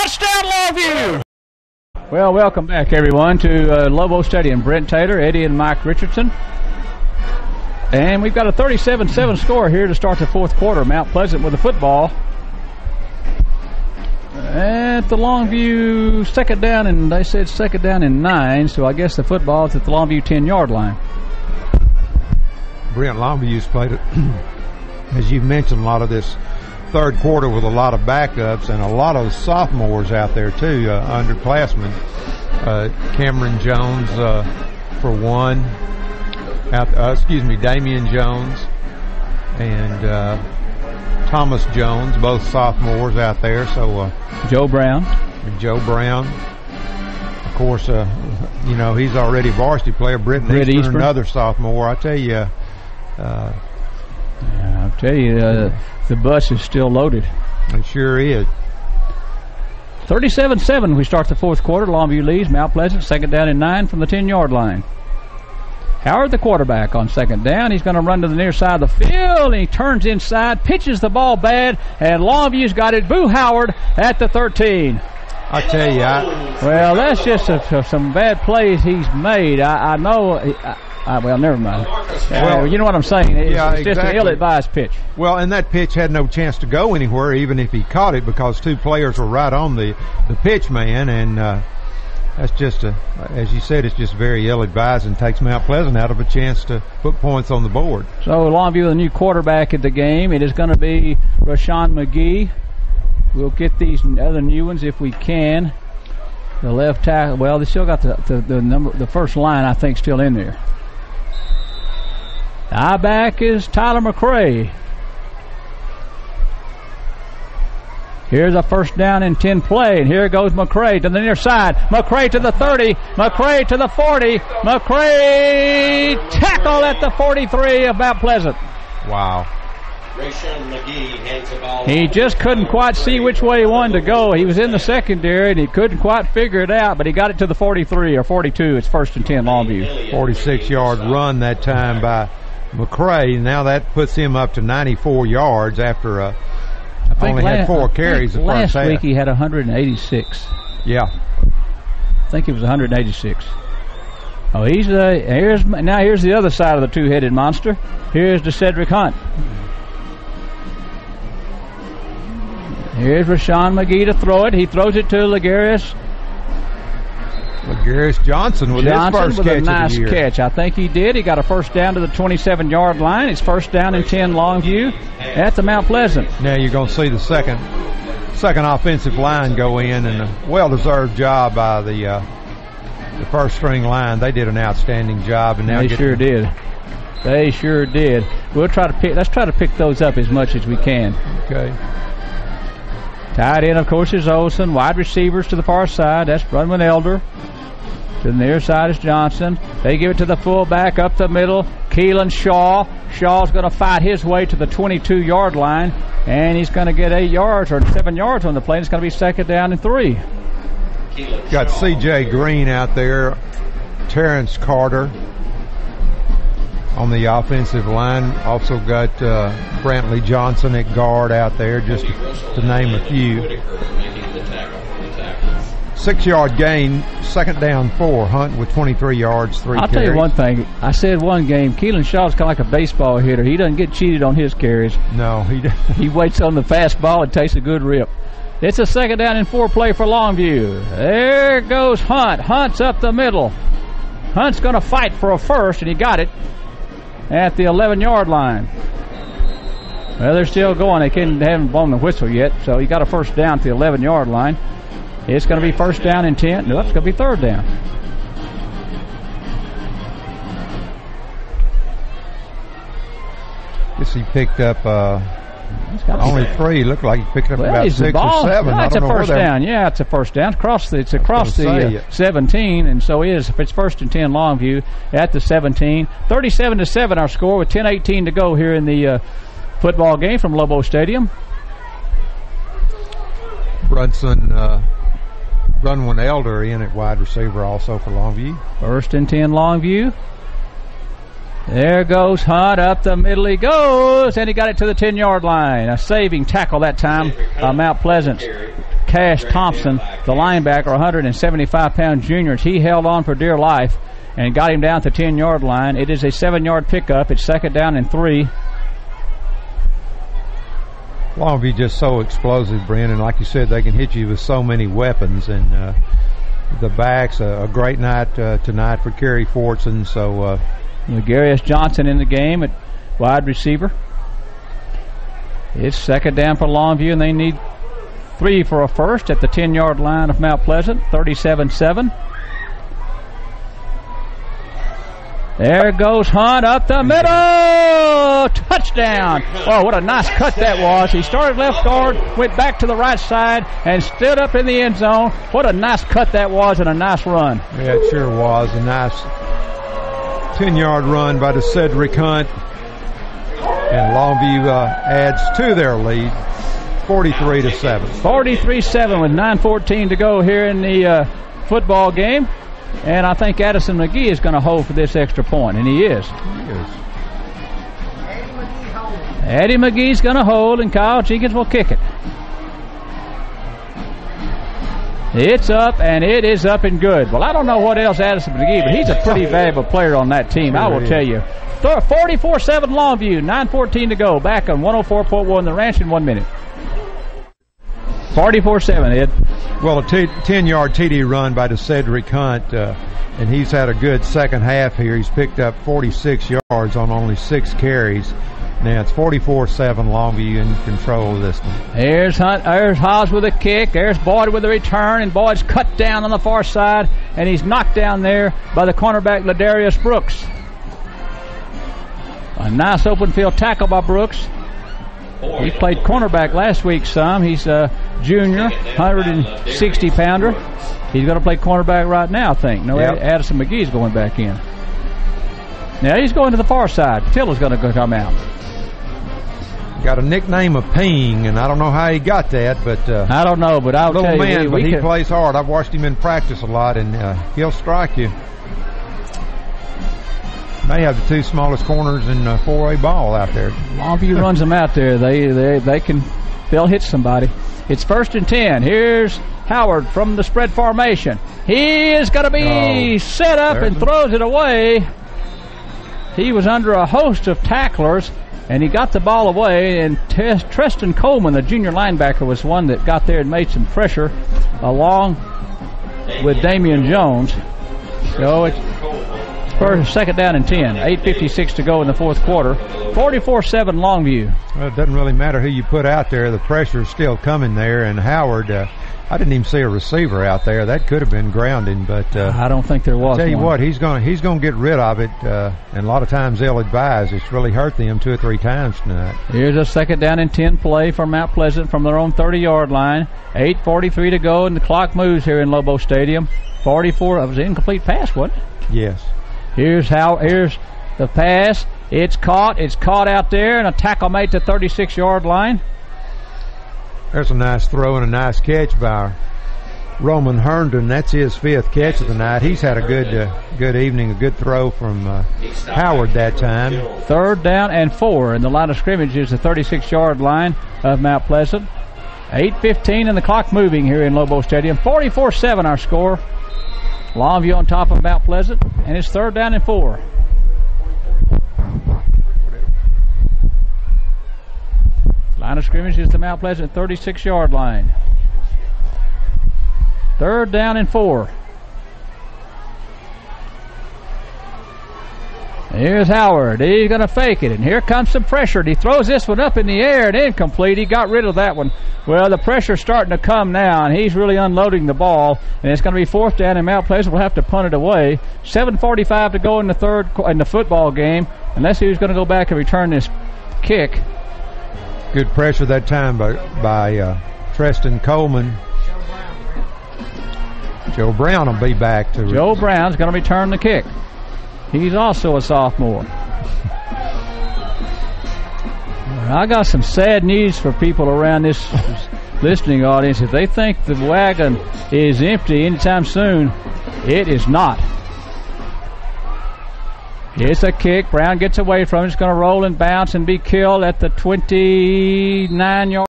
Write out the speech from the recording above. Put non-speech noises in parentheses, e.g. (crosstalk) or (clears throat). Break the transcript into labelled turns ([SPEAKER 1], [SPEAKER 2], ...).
[SPEAKER 1] Touchdown, Longview!
[SPEAKER 2] Well, welcome back, everyone, to uh, Lobo Stadium. Brent Taylor, Eddie, and Mike Richardson. And we've got a 37-7 score here to start the fourth quarter. Mount Pleasant with the football. At the Longview second down, and they said second down and nine, so I guess the football is at the Longview 10-yard line.
[SPEAKER 3] Brent Longview's played it, (clears throat) as you've mentioned, a lot of this third quarter with a lot of backups and a lot of sophomores out there too, uh, underclassmen. Uh, Cameron Jones uh, for one, out, uh, excuse me, Damian Jones and uh, Thomas Jones, both sophomores out there. So uh,
[SPEAKER 2] Joe Brown,
[SPEAKER 3] Joe Brown. Of course, you know he's already a varsity player.
[SPEAKER 2] Britt
[SPEAKER 3] Eastern,
[SPEAKER 2] Eastern.
[SPEAKER 3] another sophomore. I tell you. Uh,
[SPEAKER 2] yeah, I'll tell you, uh, the bus is still loaded.
[SPEAKER 3] It sure is.
[SPEAKER 2] 37-7 we start the fourth quarter. Longview leads. Mount Pleasant second down and nine from the 10-yard line. Howard, the quarterback, on second down. He's going to run to the near side of the field, and he turns inside, pitches the ball bad, and Longview's got it. Boo Howard at the 13.
[SPEAKER 3] I tell you, I,
[SPEAKER 2] well, that's just a, some bad plays he's made. I, I know. I, I, well, never mind. Well, uh, you know what I'm saying. It's,
[SPEAKER 3] yeah,
[SPEAKER 2] it's just
[SPEAKER 3] exactly.
[SPEAKER 2] an ill-advised pitch.
[SPEAKER 3] Well, and that pitch had no chance to go anywhere, even if he caught it, because two players were right on the the pitch man, and uh, that's just a, as you said, it's just very ill-advised and takes Mount Pleasant out of a chance to put points on the board.
[SPEAKER 2] So Longview, the new quarterback at the game, it is going to be Rashawn McGee. We'll get these other new ones if we can. The left tackle. Well, they still got the, the, the number, the first line, I think, still in there. High back is Tyler McCray. Here's a first down and 10 play, and here goes McCray to the near side. McCray to the 30, McCray to the 40, McCray tackle at the 43 of Mount Pleasant.
[SPEAKER 3] Wow.
[SPEAKER 2] He just couldn't quite see which way he wanted to go. He was in the secondary and he couldn't quite figure it out, but he got it to the 43 or 42. It's first and 10 Longview.
[SPEAKER 3] 46 yard run that time by McCray. Now that puts him up to 94 yards after uh, only had four carries the
[SPEAKER 2] last week
[SPEAKER 3] half.
[SPEAKER 2] he had 186.
[SPEAKER 3] Yeah.
[SPEAKER 2] I think it was 186. Oh, he's uh, here's now here's the other side of the two-headed monster. Here's the Cedric Hunt. Here's Rashawn McGee to throw it. He throws it to Legarius
[SPEAKER 3] Legarius Johnson with
[SPEAKER 2] Johnson
[SPEAKER 3] his first
[SPEAKER 2] with
[SPEAKER 3] catch
[SPEAKER 2] a nice
[SPEAKER 3] of the year.
[SPEAKER 2] catch. I think he did. He got a first down to the 27-yard line. It's first down and 10 Longview at the Mount Pleasant.
[SPEAKER 3] Now you're going to see the second second offensive line go in, and a well-deserved job by the uh, the first string line. They did an outstanding job, and now
[SPEAKER 2] They sure did. They sure did. We'll try to pick. Let's try to pick those up as much as we can.
[SPEAKER 3] Okay.
[SPEAKER 2] Tight end, of course, is Olson. Wide receivers to the far side. That's Brunman Elder. To the near side is Johnson. They give it to the fullback up the middle. Keelan Shaw. Shaw's going to fight his way to the 22 yard line, and he's going to get eight yards or seven yards on the play. It's going to be second down and three.
[SPEAKER 3] Got C.J. Green out there, Terrence Carter on the offensive line. Also got uh, Brantley Johnson at guard out there, just to name a few. Six yard gain, second down four. Hunt with 23 yards, 3
[SPEAKER 2] I'll
[SPEAKER 3] carries.
[SPEAKER 2] tell you one thing. I said one game. Keelan Shaw's kind of like a baseball hitter. He doesn't get cheated on his carries.
[SPEAKER 3] No, he doesn't. (laughs)
[SPEAKER 2] He waits on the fastball and takes a good rip. It's a second down and four play for Longview. There goes Hunt. Hunt's up the middle. Hunt's going to fight for a first, and he got it at the 11 yard line. Well, they're still going. They can't, haven't blown the whistle yet, so he got a first down at the 11 yard line. It's going to be first down and 10. No, it's going to be third down.
[SPEAKER 3] Guess he picked up uh,
[SPEAKER 2] He's
[SPEAKER 3] only three. Looked like he picked up
[SPEAKER 2] Well,
[SPEAKER 3] about six
[SPEAKER 2] ball.
[SPEAKER 3] or seven. I
[SPEAKER 2] it's a first down. Yeah, it's a first down. It's across the it's across the uh, 17, and so it is. If it's first and 10, Longview at the 17, 37 to seven. Our score with 10:18 to go here in the uh, football game from Lobo Stadium.
[SPEAKER 3] Brunson, Brunwin Elder in at wide receiver also for Longview.
[SPEAKER 2] First and 10, Longview. There goes Hunt up the middle. He goes, and he got it to the 10 yard line. A saving tackle that time. Uh, Mount Pleasant. Cash Thompson, the linebacker, 175 pound juniors. He held on for dear life and got him down to the 10 yard line. It is a seven yard pickup. It's second down and three.
[SPEAKER 3] Longview just so explosive, Brandon. Like you said, they can hit you with so many weapons, and uh, the backs a, a great night uh, tonight for Carey Fortson. So uh,
[SPEAKER 2] Garius Johnson in the game at wide receiver. It's second down for Longview, and they need three for a first at the 10 yard line of Mount Pleasant, 37 7. There goes Hunt up the middle. Touchdown. Oh, what a nice cut that was. He started left guard, went back to the right side, and stood up in the end zone. What a nice cut that was and a nice run.
[SPEAKER 3] Yeah, it sure was. A nice 10 yard run by the Cedric Hunt. And Longview uh, adds to their lead 43 to 7.
[SPEAKER 2] 43 7 with 9.14 to go here in the uh, football game. And I think Addison McGee is going to hold for this extra point, and he is.
[SPEAKER 3] He is.
[SPEAKER 2] Eddie McGee's going to hold, and Kyle Jenkins will kick it. It's up, and it is up and good. Well, I don't know what else Addison McGee, but he's a pretty (laughs) valuable player on that team, I will tell you. 44 7 Longview, 9.14 to go. Back on 104.1 The Ranch in one minute. 44 7, Ed.
[SPEAKER 3] Well, a t- 10 yard TD run by the Cedric Hunt, uh, and he's had a good second half here. He's picked up 46 yards on only six carries. Now it's 44 7 Longview in control of this one.
[SPEAKER 2] There's Hunt. There's Haas with a kick. There's Boyd with a return, and Boyd's cut down on the far side, and he's knocked down there by the cornerback Ladarius Brooks. A nice open field tackle by Brooks. He played cornerback last week some. He's a junior, 160 pounder. He's going to play cornerback right now, I think. No,
[SPEAKER 3] Yep.
[SPEAKER 2] Addison McGee's going back in. Now he's going to the far side. Patilla's going to come out.
[SPEAKER 3] Got a nickname of Ping, and I don't know how he got that, but uh,
[SPEAKER 2] I don't know, but I'll
[SPEAKER 3] little
[SPEAKER 2] tell you,
[SPEAKER 3] man,
[SPEAKER 2] we,
[SPEAKER 3] but he
[SPEAKER 2] could-
[SPEAKER 3] plays hard. I've watched him in practice a lot, and uh, he'll strike you. They have the two smallest corners in uh, 4A ball out there.
[SPEAKER 2] Longview runs them out there. They they they can they'll hit somebody. It's first and ten. Here's Howard from the spread formation. He is going to be
[SPEAKER 3] Oh,
[SPEAKER 2] set up and throws it away. He was under a host of tacklers, and he got the ball away. And Tes- Treston Coleman, the junior linebacker, was one that got there and made some pressure, along with Damian Jones. So it's first, second down and ten. 8:56 to go in the fourth quarter. 44-7 Longview.
[SPEAKER 3] Well, it doesn't really matter who you put out there. The pressure is still coming there. And Howard, uh, I didn't even see a receiver out there. That could have been grounding, but uh,
[SPEAKER 2] I don't think there was.
[SPEAKER 3] I tell you
[SPEAKER 2] one.
[SPEAKER 3] what, he's going he's going to get rid of it. Uh, and a lot of times they'll advise. It's really hurt them two or three times tonight.
[SPEAKER 2] Here's a second down and 10 play for Mount Pleasant from their own 30 yard line. 8.43 to go, and the clock moves here in Lobo Stadium. 44, that was an incomplete pass, wasn't it?
[SPEAKER 3] Yes.
[SPEAKER 2] Here's how, here's the pass. It's caught, it's caught out there, and a tackle made to 36 yard line.
[SPEAKER 3] There's a nice throw and a nice catch by Roman Herndon. That's his fifth catch of the night. He's had a good uh, good evening, a good throw from uh, Howard that time.
[SPEAKER 2] Third down and four, and the line of scrimmage is the 36 yard line of Mount Pleasant. 8.15 and the clock moving here in Lobo Stadium. 44 7 our score. Longview on top of Mount Pleasant, and it's third down and four. Line of scrimmage is the Mount Pleasant 36 yard line. Third down and four. Here's Howard. He's going to fake it, and here comes some pressure. He throws this one up in the air and incomplete. He got rid of that one. Well, the pressure's starting to come now, and he's really unloading the ball. And it's going to be fourth down, and Mount Pleasant will have to punt it away. 7:45 to go in the third in the football game. And let's see who's going to go back and return this kick.
[SPEAKER 3] Good pressure that time by by uh, Treston Coleman. Joe Brown will be back to
[SPEAKER 2] Joe Brown's going to return the kick. He's also a sophomore. I got some sad news for people around this (laughs) listening audience. If they think the wagon is empty anytime soon, it is not. It's a kick. Brown gets away from it. It's going to roll and bounce and be killed at the 29 yard.